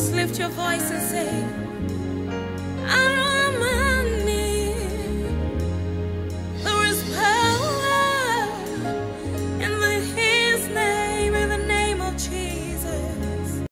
Just lift your voice and say,